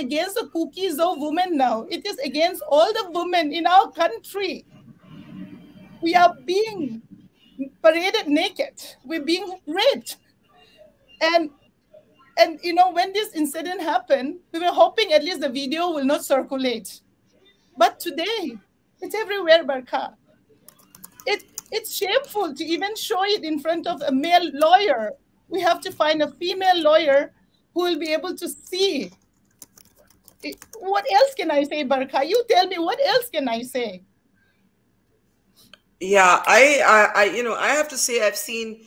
against the Kukis of women now. It is against all the women in our country. We are being paraded naked. We're being raped. And and you know, when this incident happened, we were hoping at least the video will not circulate. But today, it's everywhere, Barkha. It, it's shameful to even show it in front of a male lawyer. We have to find a female lawyer who will be able to see. What else can I say, Barkha? You tell me, what else can I say? Yeah, I, I, I, you know, I have to say, I've seen,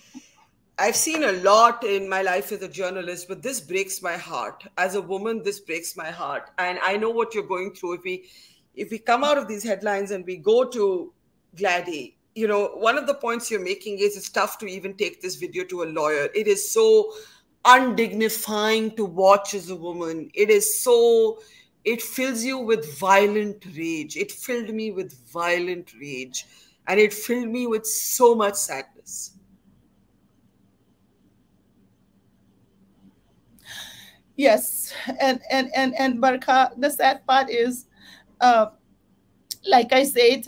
I've seen a lot in my life as a journalist, but this breaks my heart. As a woman, this breaks my heart, and I know what you're going through. If we, if we come out of these headlines and we go to Gladys, you know, one of the points you're making is it's tough to even take this video to a lawyer. It is so undignifying to watch as a woman. It is so, it fills you with violent rage. It filled me with violent rage and it filled me with so much sadness. Yes, and and and and Barkha, the sad part is, uh, like I said,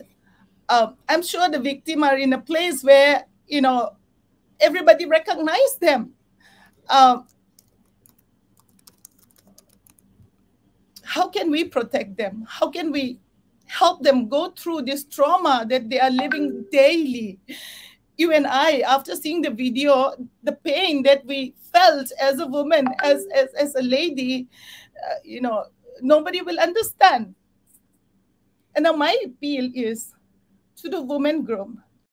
uh, I'm sure the victim are in a place where you know everybody recognize them. Uh, how can we protect them? How can we help them go through this trauma that they are living daily. You and I, after seeing the video, the pain that we felt as a woman, as, as, as a lady, uh, you know, nobody will understand. And now my appeal is to the women group.